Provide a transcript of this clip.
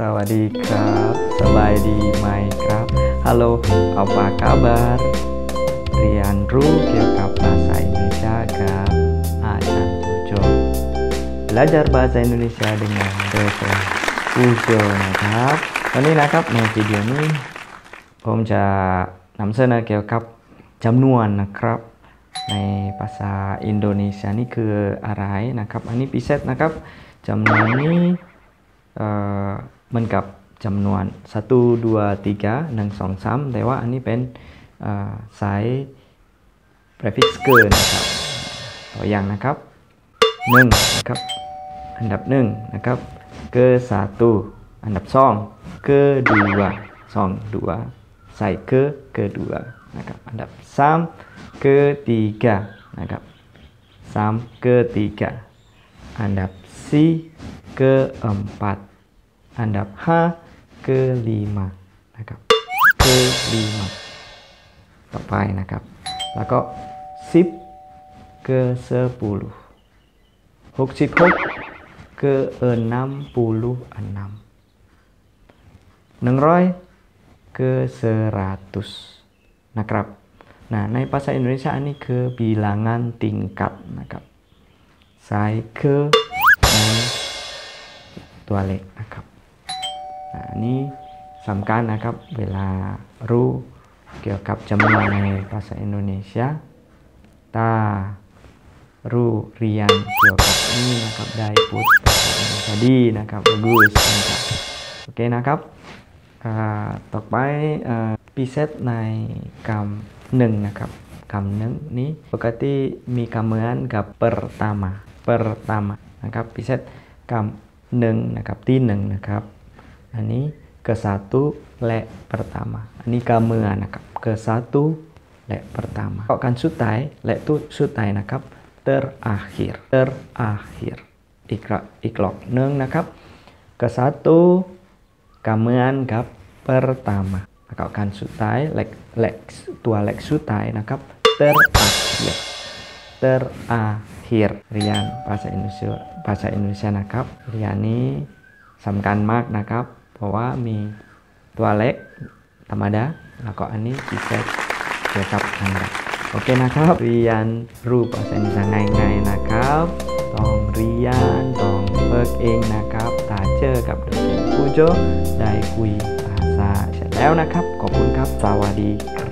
สวัสดีครับสบายดีไหมครับ Halo apa kabar เรียนรู้เกี่ยวกับภาษาอินโดนีเซียกับอาจารย์ปูโจ belajar bahasa Indonesia dengan dosen Pujo นะครับ วันนี้นะครับในวิดีโอนี้ ผมจะนำเสนอเกี่ยวกับจำนวนนะครับ ในภาษาอินโดนีเซียนี่คืออะไรนะครับ อันนี้พิเศษนะครับจำนวนนี้เอ่อ มือนกับจำนวน 1 2 3 1 2 3 แต่ว่าอันนี้เป็นสาย prefix เกินนะครับตัวอย่างนะครับ1นะครับ อันดับ1นะครับ ke 1อันดับ2 ke 2 2 2ใส่ ke kedua นะครับ อันดับ3 ke 3นะครับ3 ke 3 อันดับ4 ke 4 อันดับ5 ke 5นะครับ ke 5ต่อไปนะครับ แล้วก็10 ke 10 66 ke 66 100 ke 100นะครับ Nah, ในภาษาอินโดนีเซียอันนี้คือ bilangan tingkat นะครับใส่ ke ในตัวเล็กนะครับ อันนี้สำคัญนะครับเวลารู้เกี่ยวกับจำนวนในภาษาอินโดนีเซียถ้ารู้เรียนเกี่ยวกับนี้นะครับได้พูดภาษาอินโดนีเซียดีนะครับ bagus นะครับโอเคนะครับต่อไปอพิเศษในคำหนึ่งนะครับคำหนึ่งนี้ปกติมีคำเหมือนกับ pertama pertama นะครับพิเศษคำหนึ่งนะครับที่หนึ่งนะครับ ini ke satu lek pertama. Ini kamu anak ke satu lek pertama. Kok kan sutai lek tu sutai nakap terakhir. Terakhir. Ikra iklok. Neng nakap ke satu kamu kap pertama. Kok kan sutai lek le tua lek sutai nakap terakhir. Terakhir. Rian bahasa Indonesia bahasa Indonesia nakap. Riani samkan mak nakap. เซียภาษาอินโดนีเซียนะครับเรียนนี้สำคัญมาะครับเพราะว่ามีตัวเล็กธรรมดา แล้วก็อันนี้พิเศษเกี่ยวกับอันดับโอเคนะครับ เรียนรูปภาษาอินโดนีเซียง่ายๆนะครับ ต้องเรียน ต้องฝึกเองนะครับถ้าเจอกับเดเซนผู้โจได้คุยภาษาเสร็จแล้วนะครับ ขอบคุณครับ สวัสดีครับ